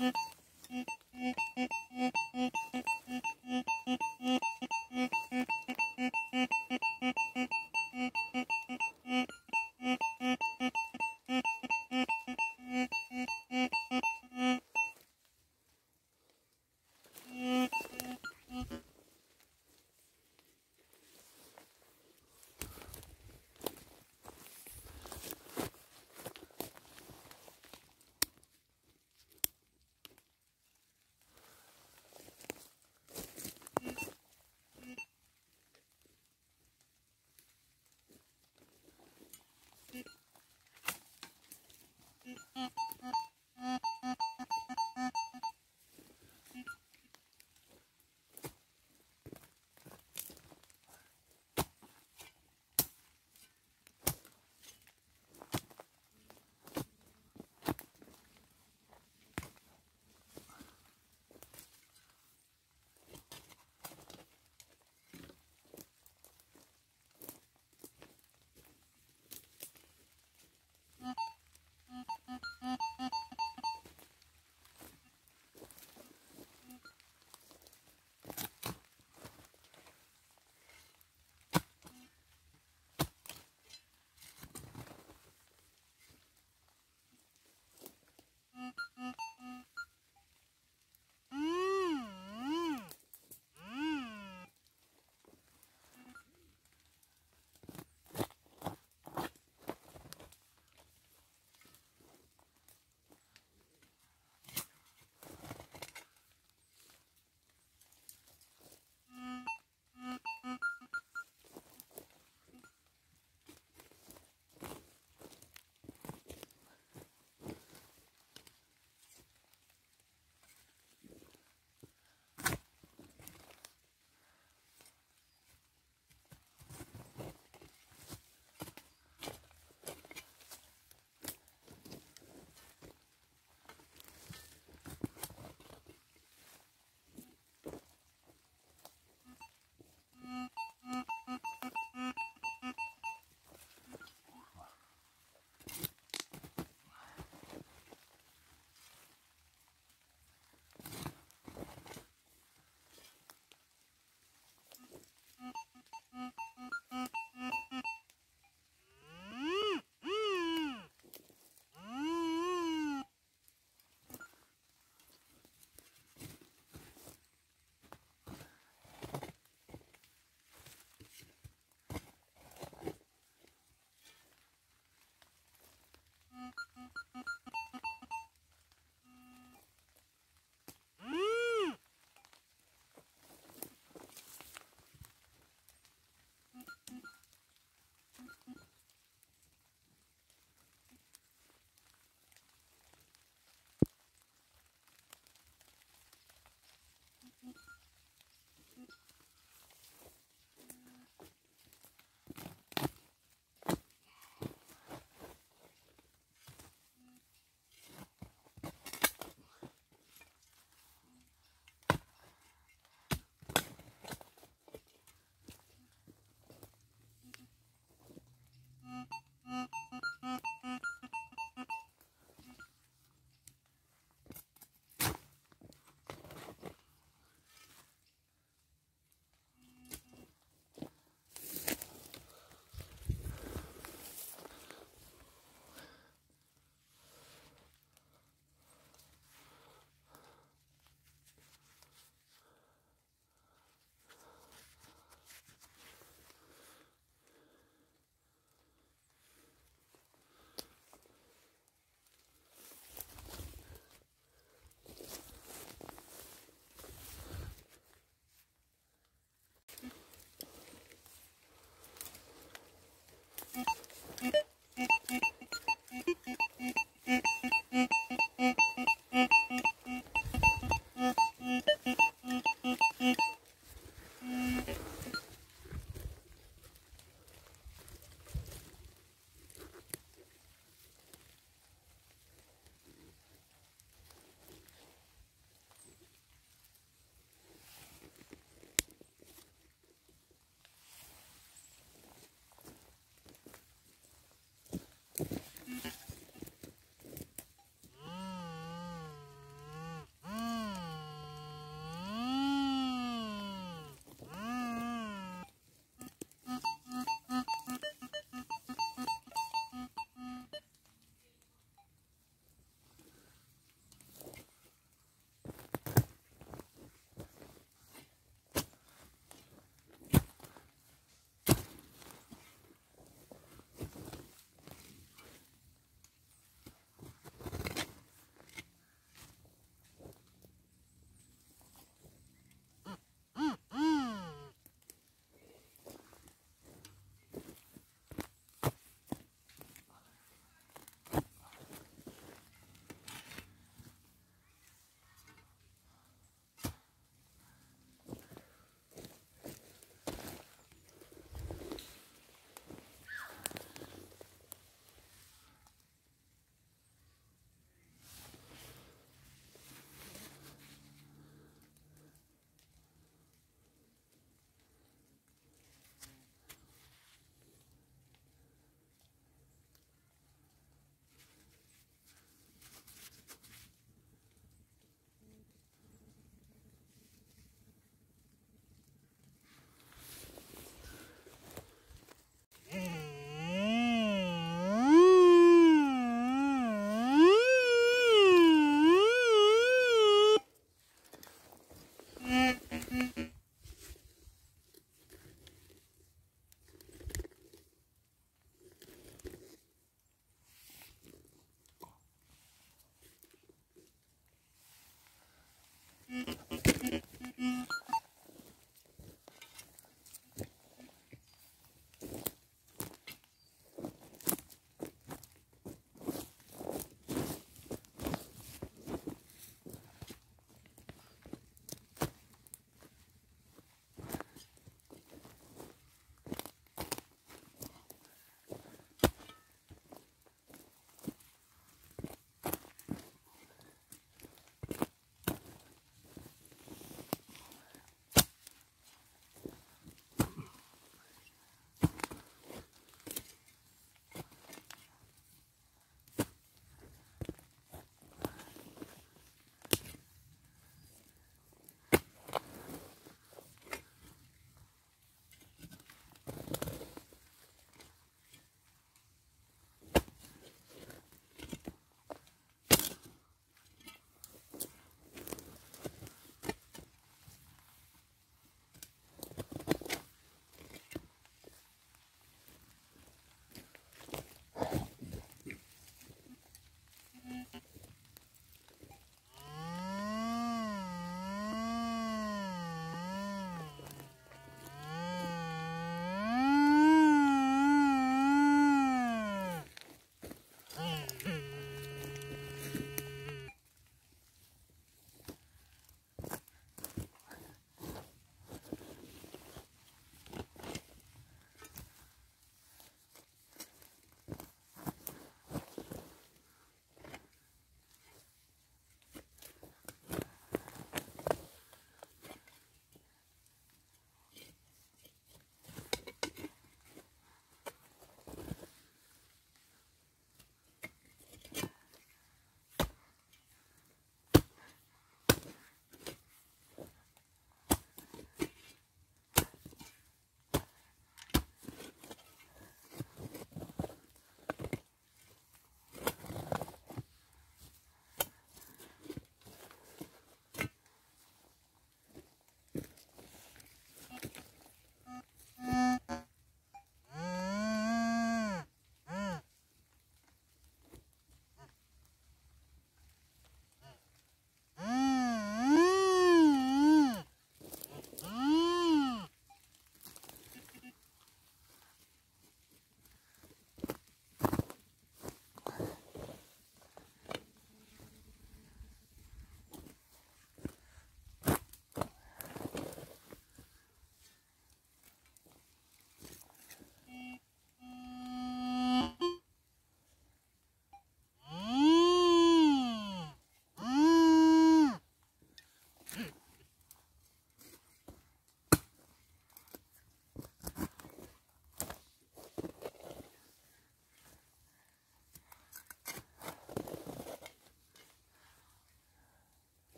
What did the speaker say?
Mm-hmm.